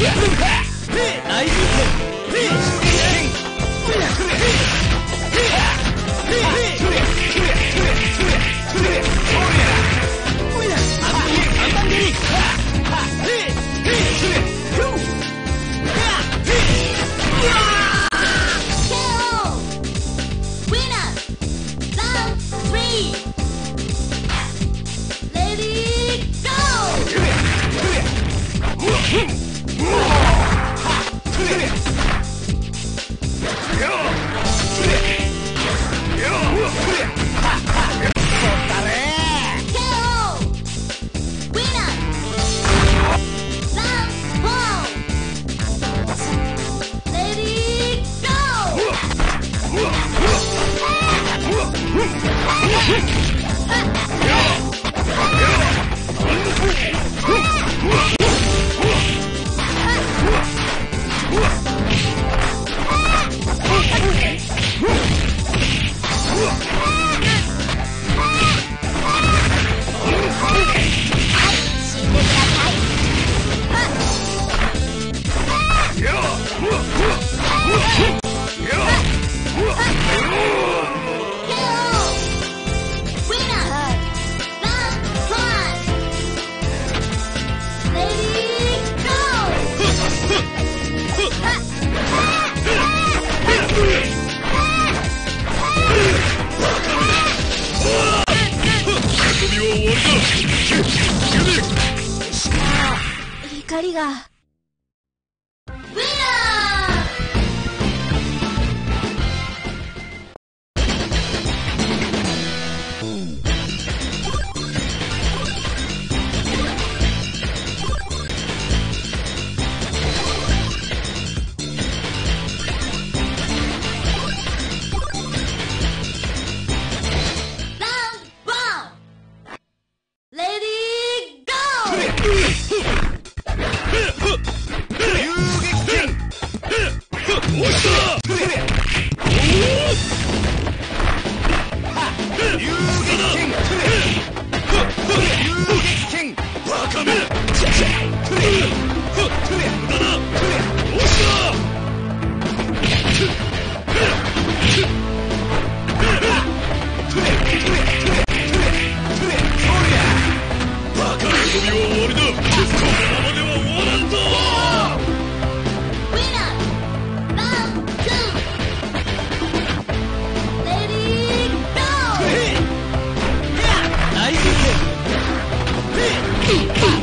Get him back!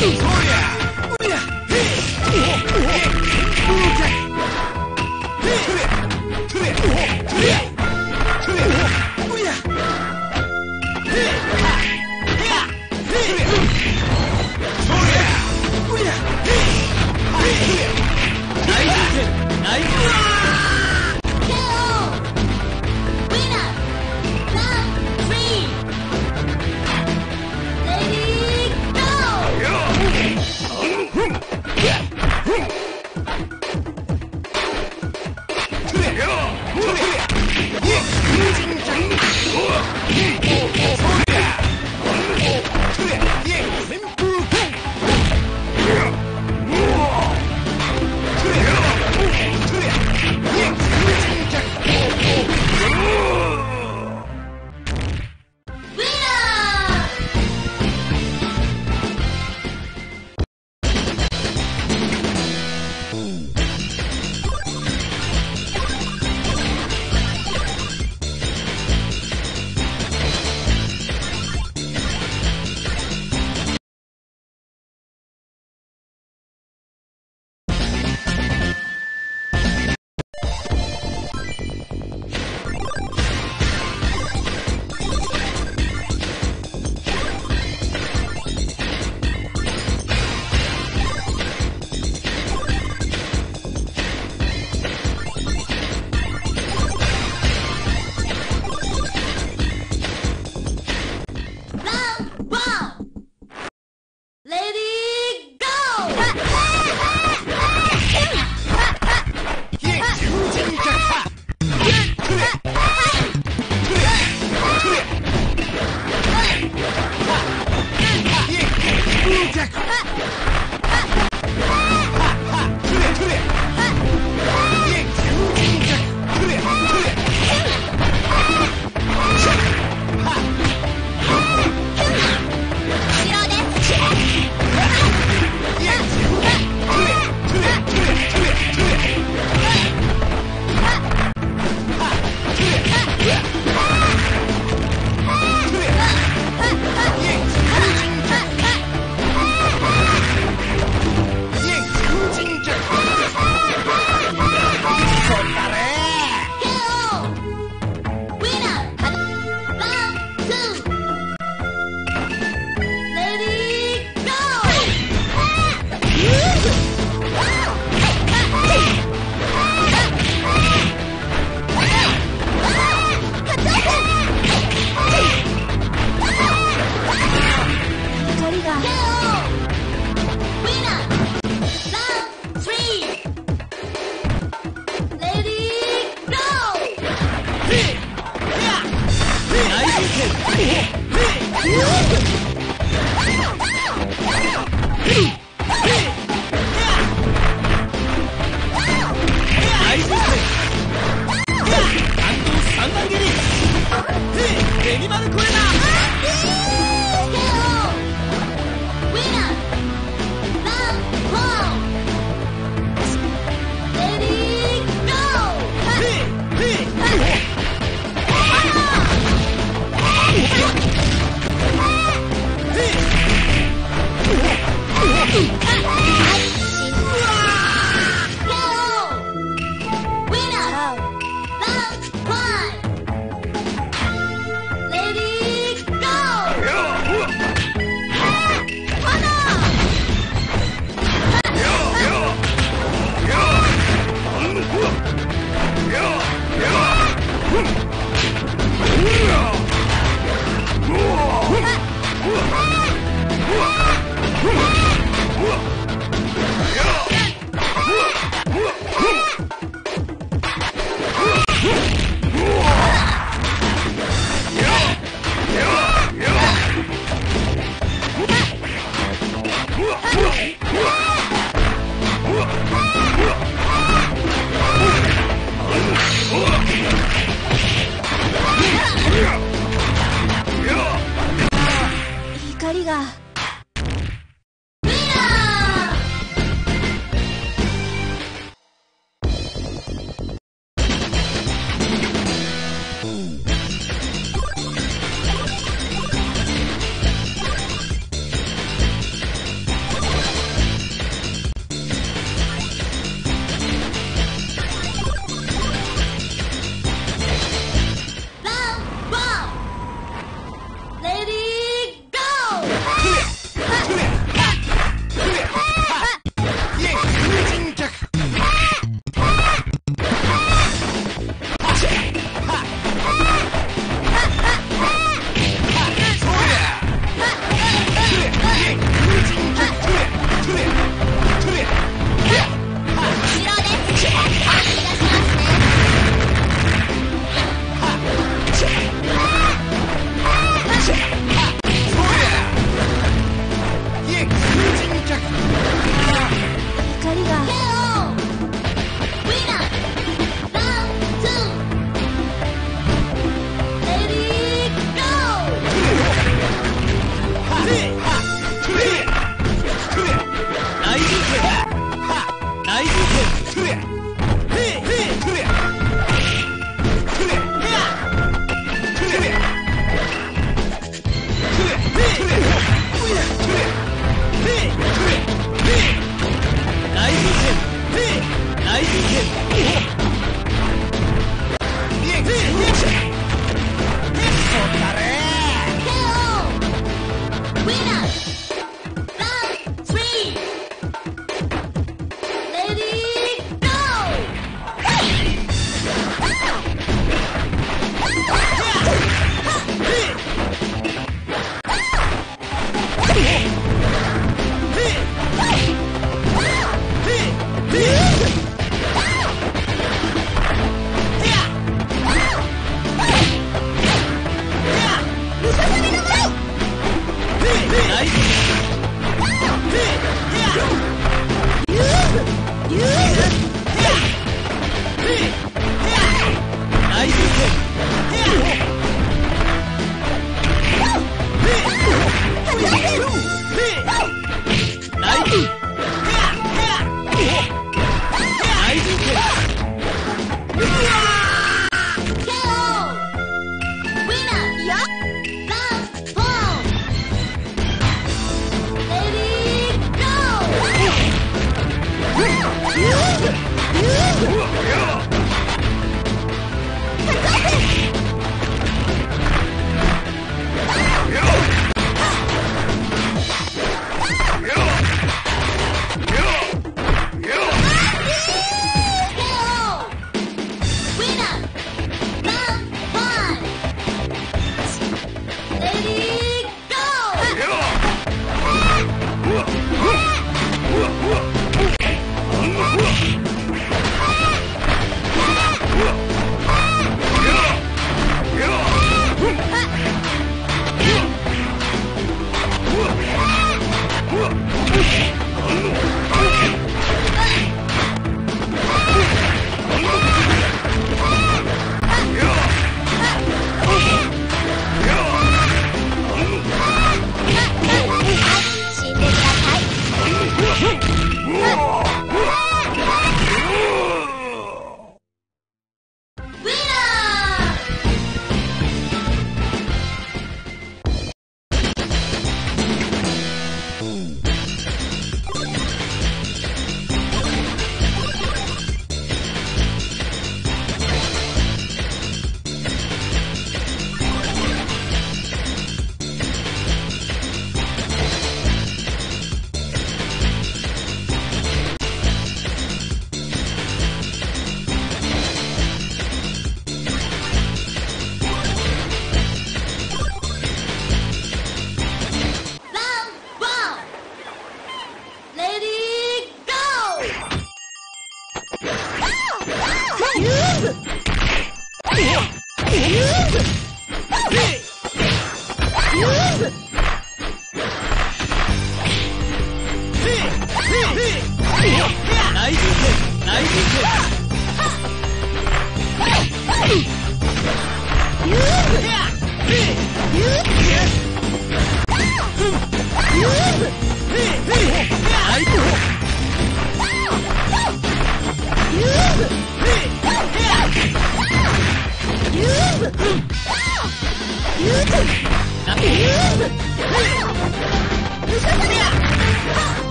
Victory!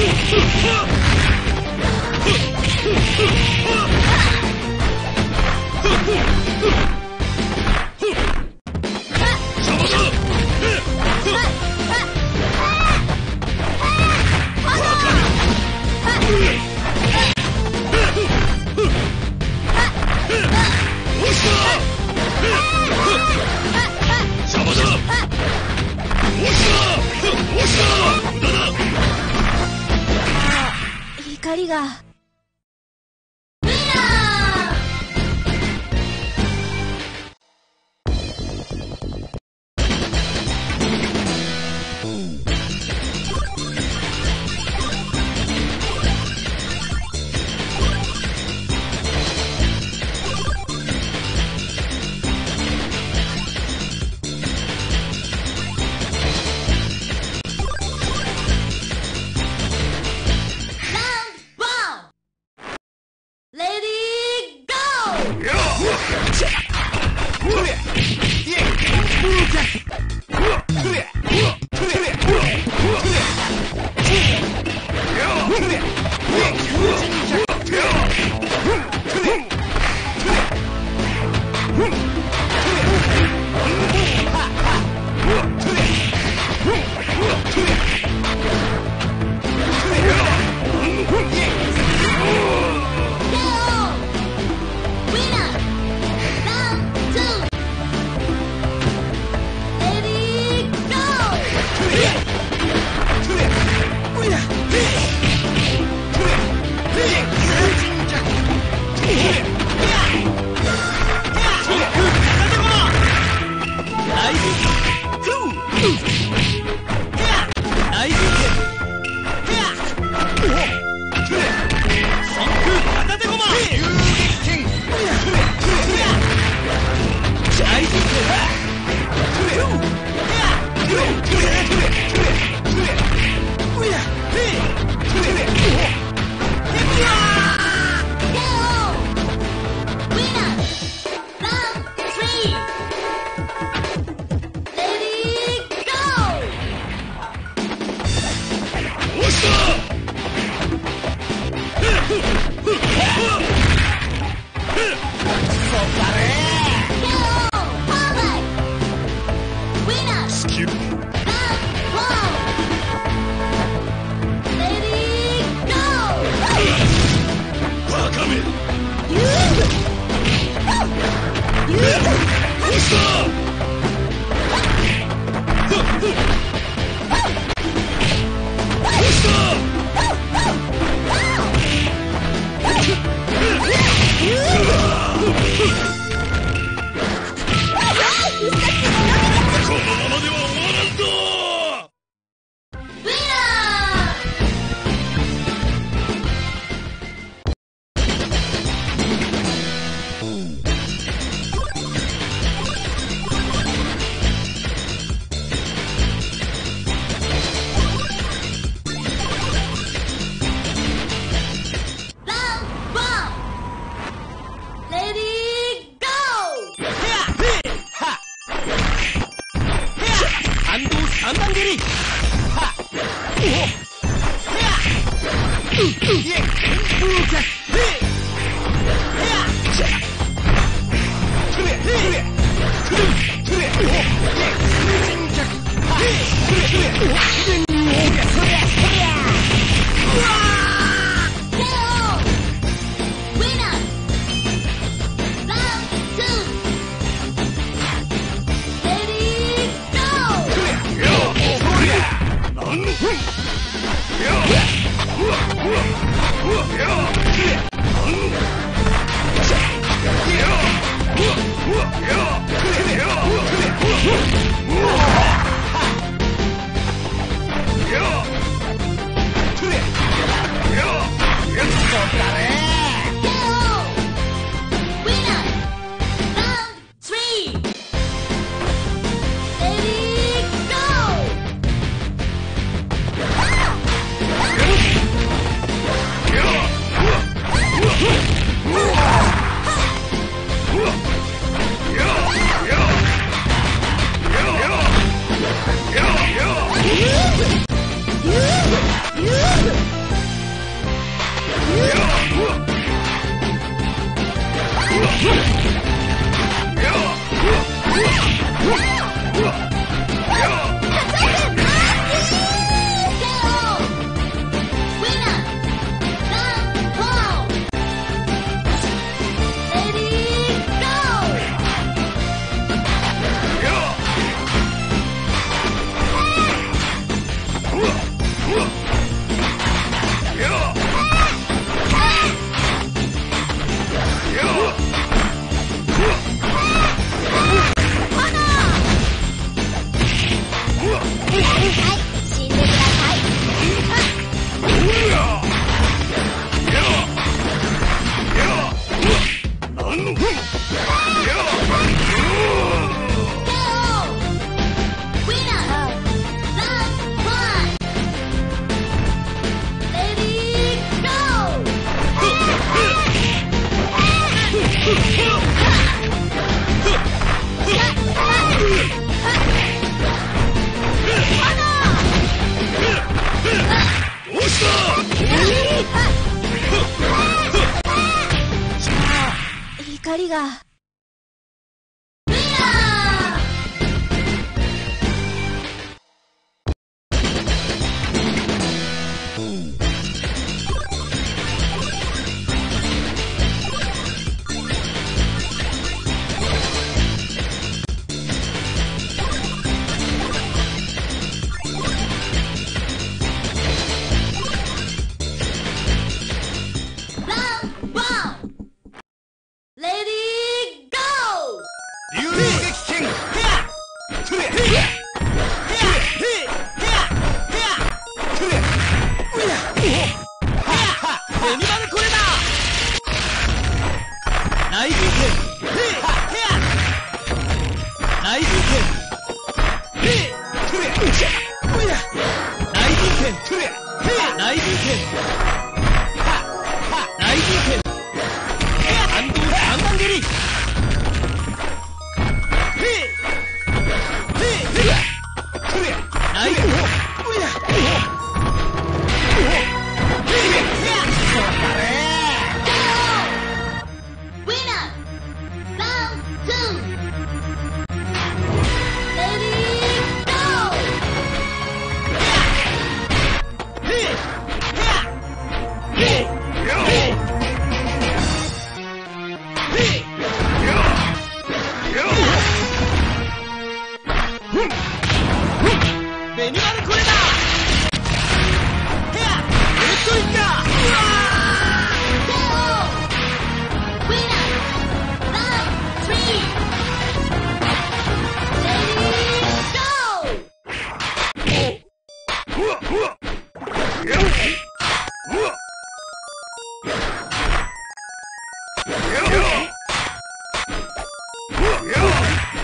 怒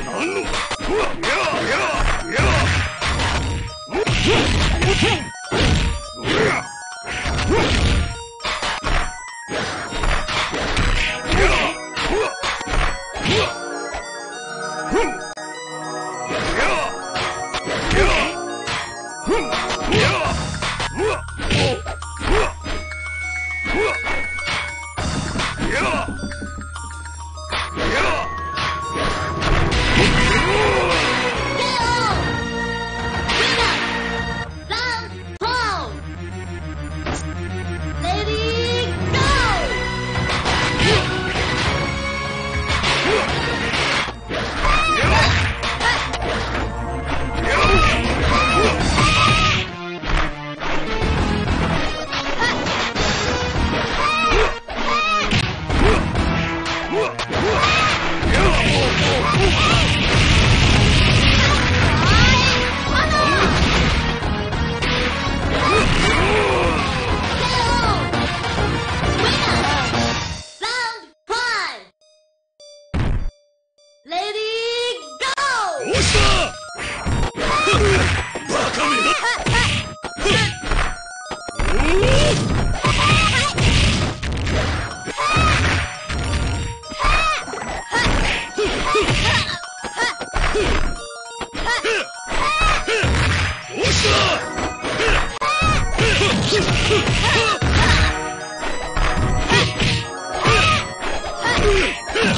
光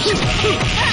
Hoo!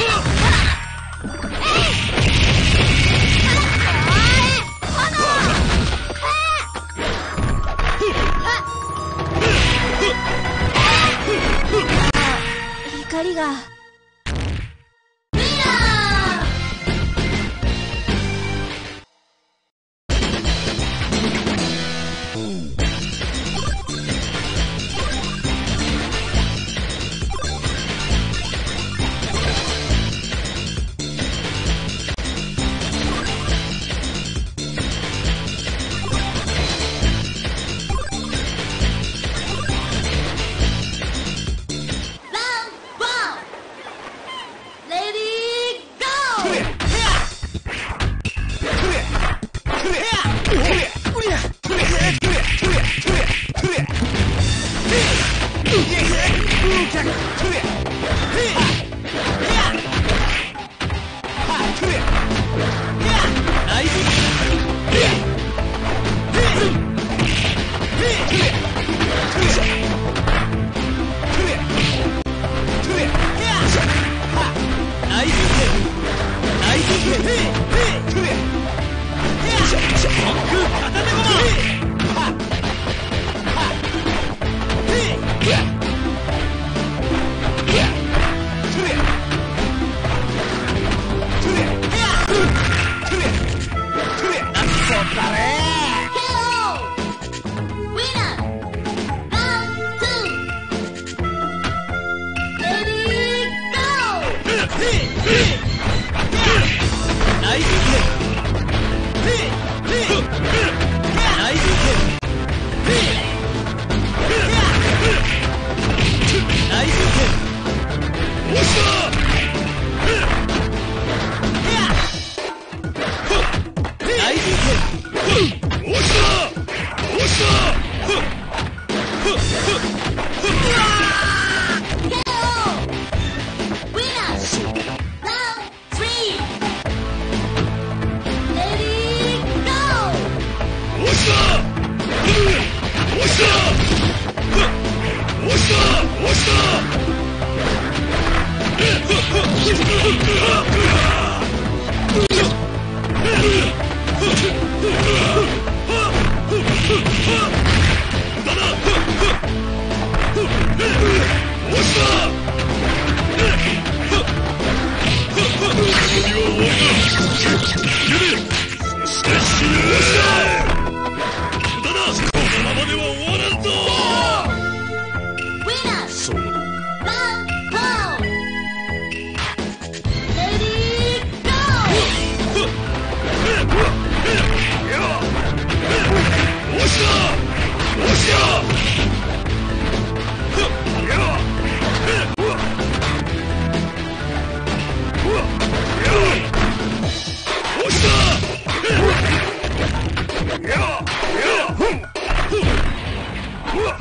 ライブゲーム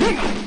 Hiccup!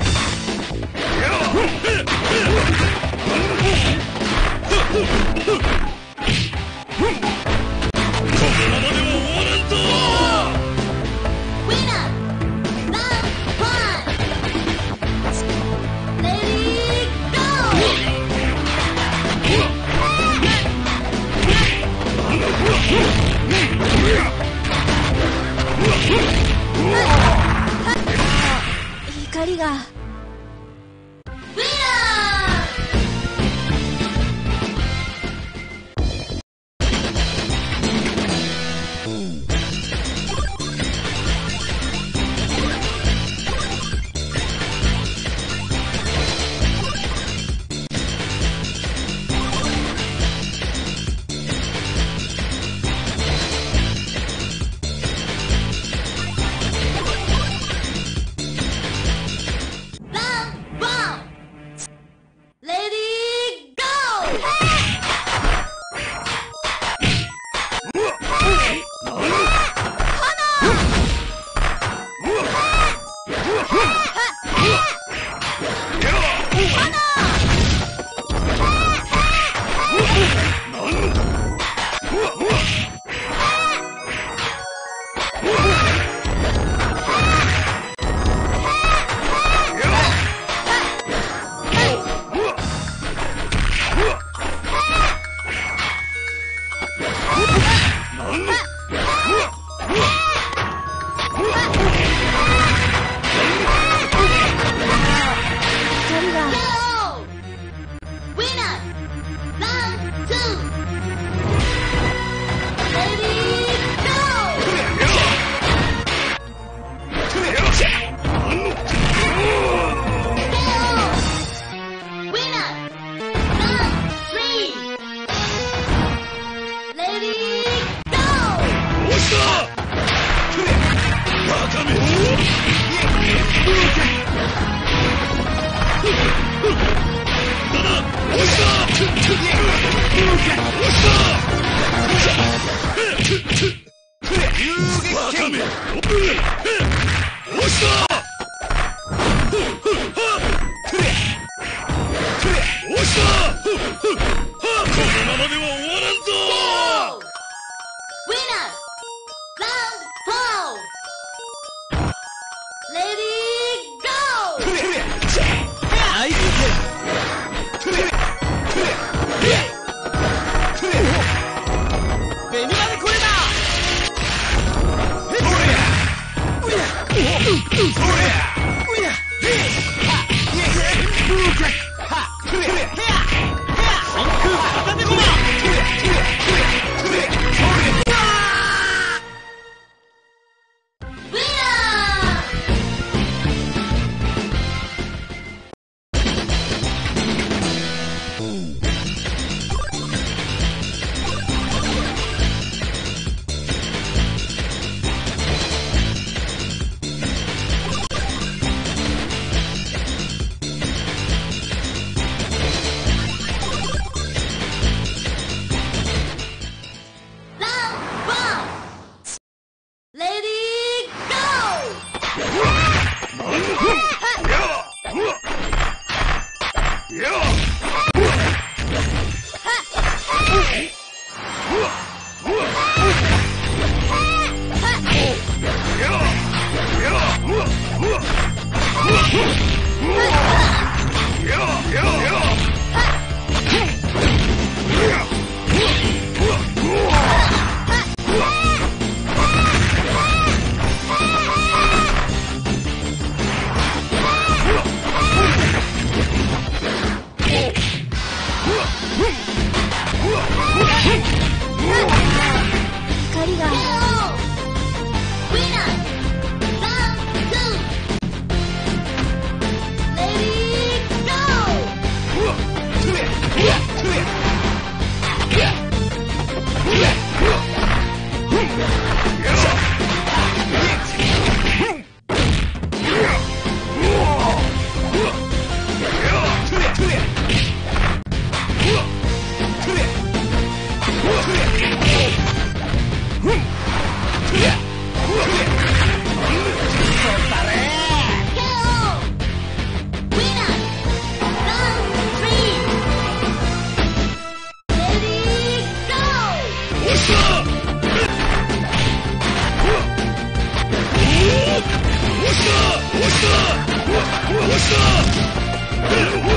我射！我我射！我！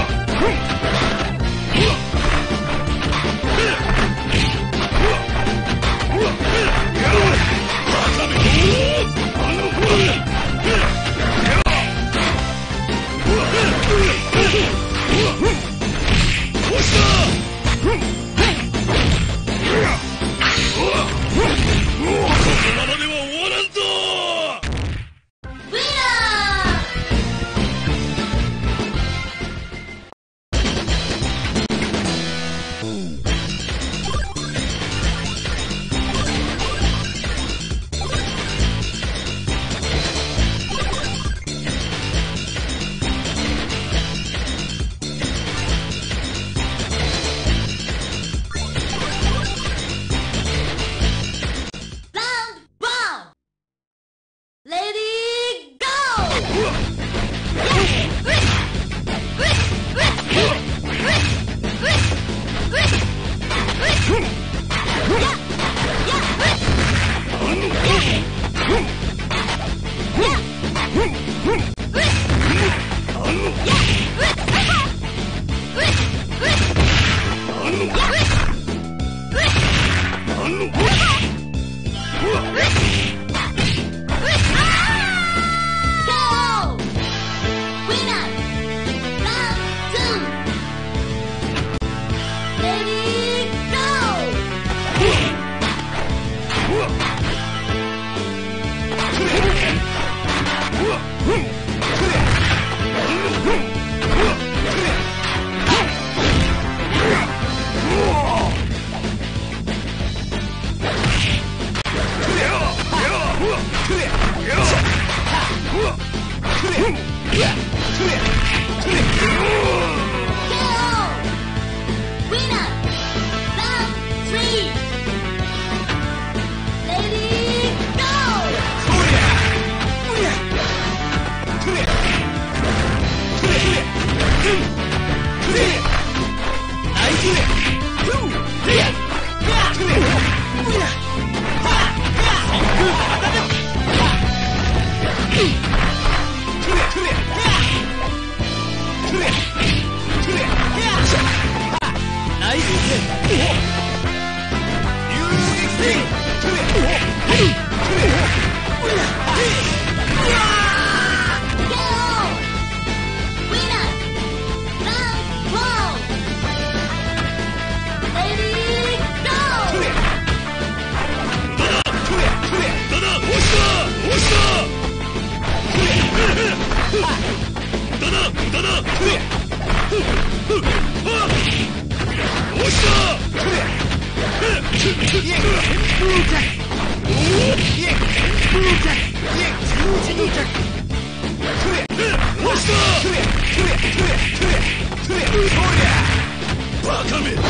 Damn it!